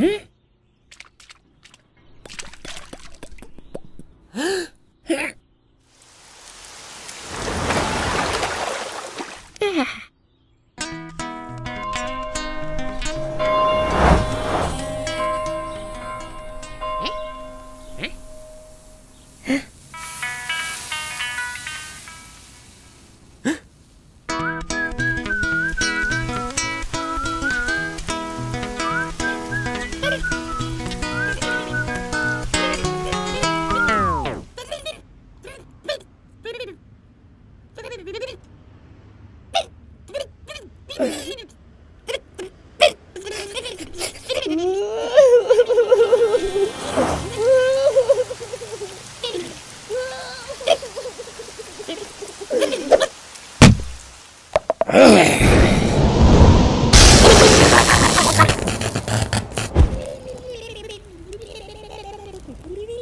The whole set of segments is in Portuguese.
え？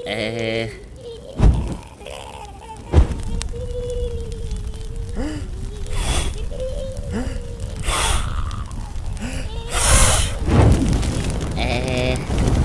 É... there.